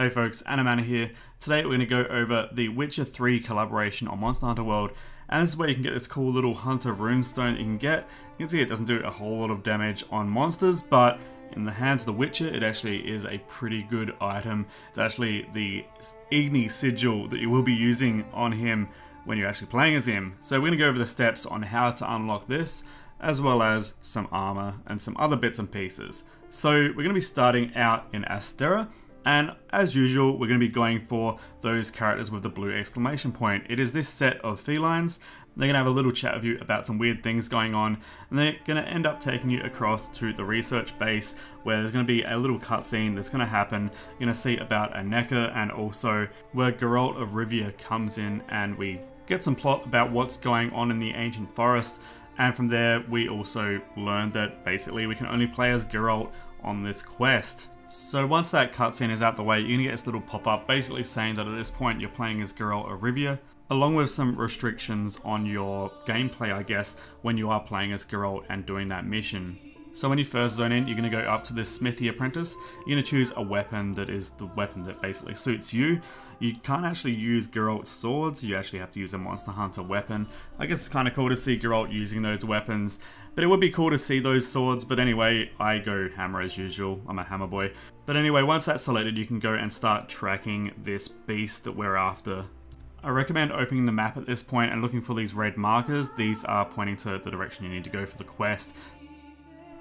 Hey folks, Anamana here. Today we're going to go over the Witcher 3 collaboration on Monster Hunter World, and this is where you can get this cool little Hunter runestone that you can get. You can see it doesn't do a whole lot of damage on monsters, but in the hands of the Witcher, it actually is a pretty good item. It's actually the Igni Sigil that you will be using on him when you're actually playing as him. So we're going to go over the steps on how to unlock this, as well as some armor and some other bits and pieces. So we're going to be starting out in Astera, and as usual, we're going to be going for those characters with the blue exclamation point. It is this set of felines. They're going to have a little chat with you about some weird things going on, and they're going to end up taking you across to the research base where there's going to be a little cutscene that's going to happen. You're going to see about a Nekker and also where Geralt of Rivia comes in and we get some plot about what's going on in the ancient forest. And from there, we also learn that basically we can only play as Geralt on this quest. So once that cutscene is out the way, you're gonna get this little pop-up basically saying that at this point you're playing as Geralt of Rivia, along with some restrictions on your gameplay, I guess, when you are playing as Geralt and doing that mission. So when you first zone in, you're going to go up to this smithy apprentice. You're going to choose a weapon that is the weapon that basically suits you. You can't actually use Geralt's swords, you actually have to use a Monster Hunter weapon. I guess it's kind of cool to see Geralt using those weapons, but it would be cool to see those swords, but anyway, I go hammer as usual, I'm a hammer boy. But anyway, once that's selected, you can go and start tracking this beast that we're after. I recommend opening the map at this point and looking for these red markers. These are pointing to the direction you need to go for the quest.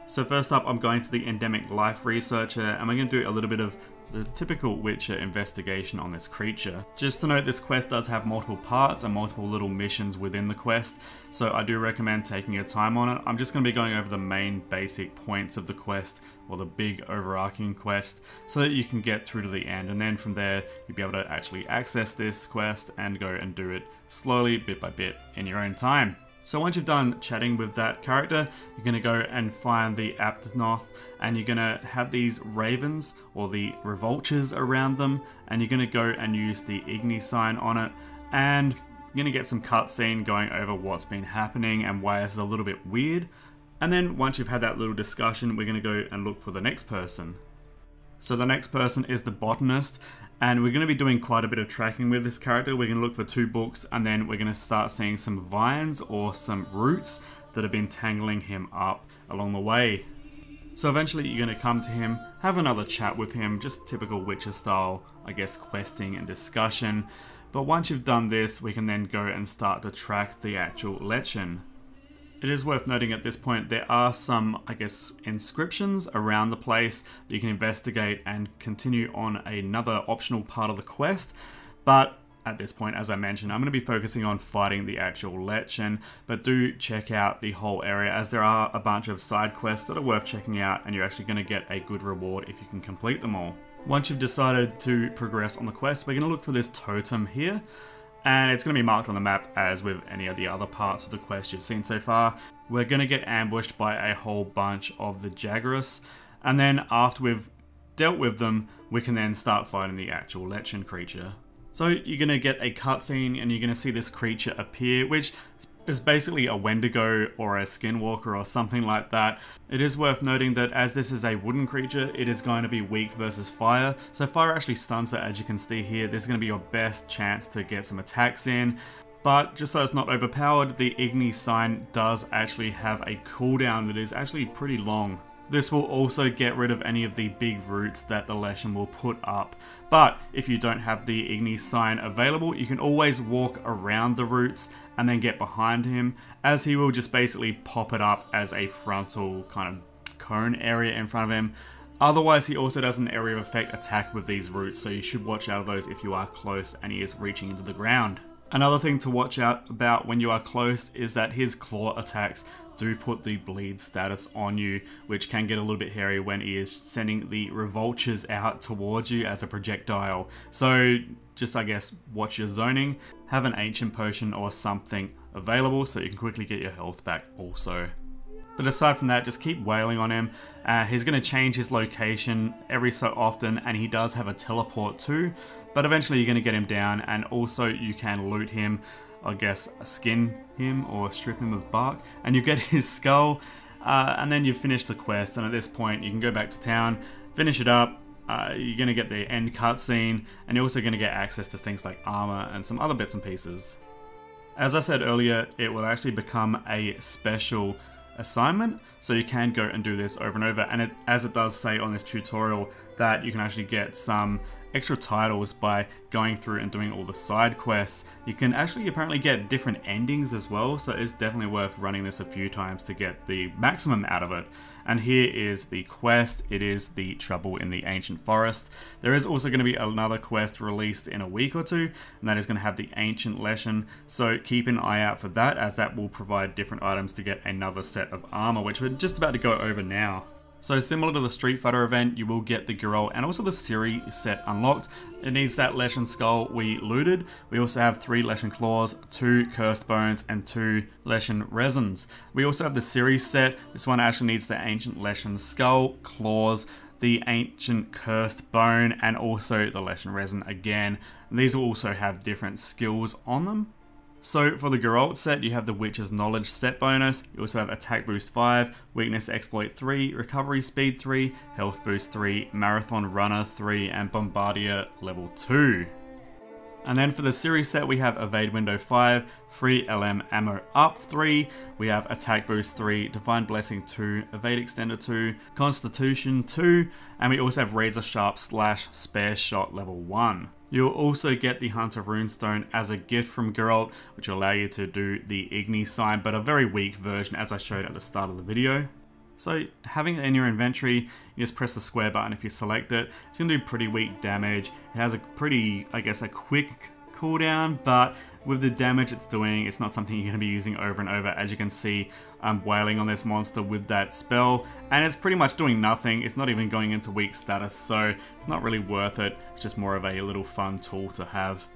So first up, I'm going to the Endemic Life Researcher, and we're going to do a little bit of the typical Witcher investigation on this creature. Just to note, this quest does have multiple parts and multiple little missions within the quest, so I do recommend taking your time on it. I'm just going to be going over the main basic points of the quest, or the big overarching quest, so that you can get through to the end, and then from there, you'll be able to actually access this quest and go and do it slowly, bit by bit, in your own time. So once you've done chatting with that character, you're going to go and find the Aptonoth and you're going to have these ravens or the revoltures around them and you're going to go and use the Igni sign on it and you're to get some cutscene going over what's been happening and why it's a little bit weird. And then once you've had that little discussion, we're going to go and look for the next person. So the next person is the botanist, and we're going to be doing quite a bit of tracking with this character. We're going to look for two books, and then we're going to start seeing some vines or some roots that have been tangling him up along the way. So eventually you're going to come to him, have another chat with him, just typical Witcher style, I guess, questing and discussion. But once you've done this, we can then go and start to track the actual Leshen. It is worth noting at this point there are some, I guess, inscriptions around the place that you can investigate and continue on another optional part of the quest, but at this point, as I mentioned, I'm going to be focusing on fighting the actual Leshen, but do check out the whole area as there are a bunch of side quests that are worth checking out and you're actually going to get a good reward if you can complete them all. Once you've decided to progress on the quest, we're going to look for this totem here and it's going to be marked on the map as with any of the other parts of the quest you've seen so far. We're going to get ambushed by a whole bunch of the Jagras, and then after we've dealt with them, we can then start fighting the actual Leshen creature. So you're going to get a cutscene and you're going to see this creature appear, which is basically a Wendigo or a Skinwalker or something like that. It is worth noting that as this is a wooden creature, it is going to be weak versus fire. So fire actually stuns it as you can see here. This is going to be your best chance to get some attacks in. But just so it's not overpowered, the Igni sign does actually have a cooldown that is actually pretty long. This will also get rid of any of the big roots that the Leshen will put up. But if you don't have the Igni sign available, you can always walk around the roots and then get behind him, as he will just basically pop it up as a frontal kind of cone area in front of him. Otherwise, he also does an area of effect attack with these roots, so you should watch out of those if you are close and he is reaching into the ground. Another thing to watch out about when you are close is that his claw attacks do put the bleed status on you, which can get a little bit hairy when he is sending the revoltures out towards you as a projectile. So just, I guess, watch your zoning, have an ancient potion or something available so you can quickly get your health back also. But aside from that, just keep wailing on him. Uh, he's going to change his location every so often, and he does have a teleport too. But eventually, you're going to get him down, and also you can loot him. I guess skin him or strip him of bark, and you get his skull. Uh, and then you've finished the quest, and at this point, you can go back to town, finish it up, uh, you're going to get the end cutscene, and you're also going to get access to things like armor and some other bits and pieces. As I said earlier, it will actually become a special assignment, so you can go and do this over and over. And it, as it does say on this tutorial, that you can actually get some extra titles by going through and doing all the side quests. You can actually apparently get different endings as well, so it's definitely worth running this a few times to get the maximum out of it. And here is the quest. It is the Trouble in the Ancient Forest. There is also going to be another quest released in a week or two, and that is going to have the Ancient Leshen. So keep an eye out for that, as that will provide different items to get another set of armor, which we're just about to go over now. So similar to the Street Fighter event, you will get the Geralt and also the Ciri set unlocked. It needs that Leshen Skull we looted. We also have three Leshen Claws, two Cursed Bones, and two Leshen Resins. We also have the Ciri set. This one actually needs the Ancient Leshen Skull, Claws, the Ancient Cursed Bone, and also the Leshen Resin again. These will also have different skills on them. So for the Geralt set, you have the Witch's Knowledge set bonus, you also have Attack Boost 5, Weakness Exploit 3, Recovery Speed 3, Health Boost 3, Marathon Runner 3, and Bombardier Level 2. And then for the Ciri set, we have Evade Window 5, Free Elem Ammo Up 3, we have Attack Boost 3, Divine Blessing 2, Evade Extender 2, Constitution 2, and we also have Razor Sharp Slash Spare Shot Level 1. You'll also get the Hunter Runestone as a gift from Geralt, which will allow you to do the Igni sign, but a very weak version as I showed at the start of the video. So having it in your inventory, you just press the square button if you select it. It's going to do pretty weak damage. It has a pretty, I guess, a quick cooldown, but with the damage it's doing, it's not something you're going to be using over and over. As you can see, I'm wailing on this monster with that spell, and it's pretty much doing nothing. It's not even going into weak status, so it's not really worth it. It's just more of a little fun tool to have.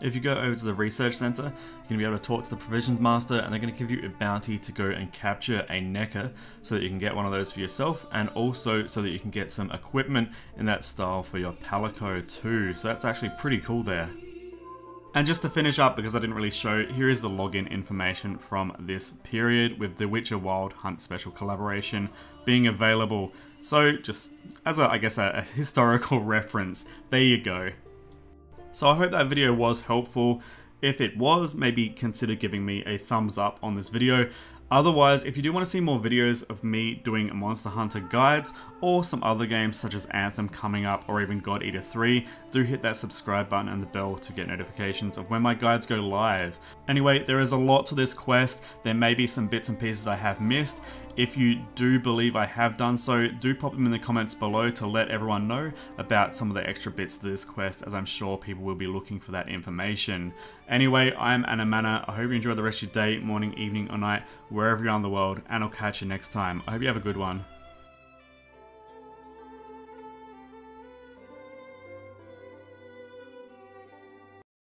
If you go over to the research center, you're going to be able to talk to the provisions master and they're going to give you a bounty to go and capture a Nekker so that you can get one of those for yourself and also so that you can get some equipment in that style for your Palico too. So that's actually pretty cool there. And just to finish up, because I didn't really show, here is the login information from this period with the Witcher Wild Hunt Special collaboration being available. So just as a, I guess a, a historical reference, there you go. So I hope that video was helpful. If it was, maybe consider giving me a thumbs up on this video. Otherwise, if you do want to see more videos of me doing Monster Hunter guides or some other games such as Anthem coming up or even God Eater 3, do hit that subscribe button and the bell to get notifications of when my guides go live. Anyway, there is a lot to this quest, there may be some bits and pieces I have missed. If you do believe I have done so, do pop them in the comments below to let everyone know about some of the extra bits to this quest as I'm sure people will be looking for that information. Anyway, I'm Anamana, I hope you enjoy the rest of your day, morning, evening or night, wherever you are in the world, and I'll catch you next time. I hope you have a good one.